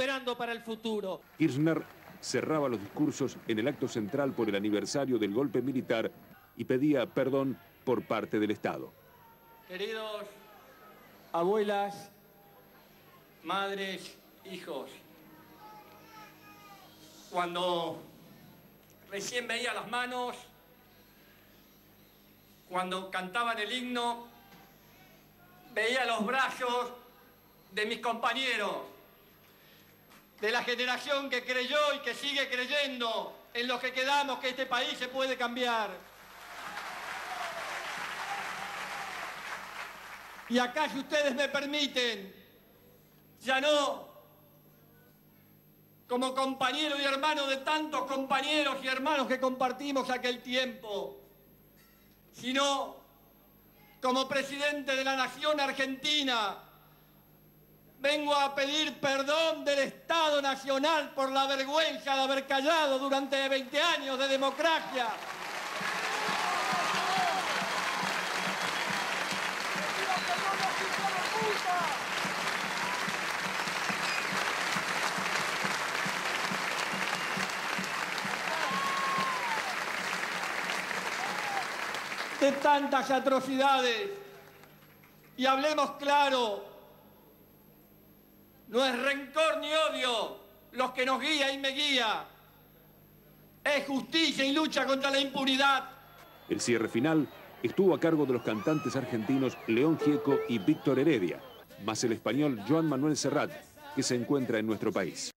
recuperando para el futuro. Kirchner cerraba los discursos en el acto central por el aniversario del golpe militar y pedía perdón por parte del Estado. Queridos abuelas, madres, hijos, cuando recién veía las manos, cuando cantaban el himno, veía los brazos de mis compañeros, de la generación que creyó y que sigue creyendo en lo que quedamos que este país se puede cambiar. Y acá, si ustedes me permiten, ya no como compañero y hermano de tantos compañeros y hermanos que compartimos aquel tiempo, sino como presidente de la nación argentina, vengo a pedir perdón del Estado Nacional por la vergüenza de haber callado durante 20 años de democracia. de tantas atrocidades. Y hablemos claro, no es rencor ni odio los que nos guía y me guía, es justicia y lucha contra la impunidad. El cierre final estuvo a cargo de los cantantes argentinos León Gieco y Víctor Heredia, más el español Joan Manuel Serrat, que se encuentra en nuestro país.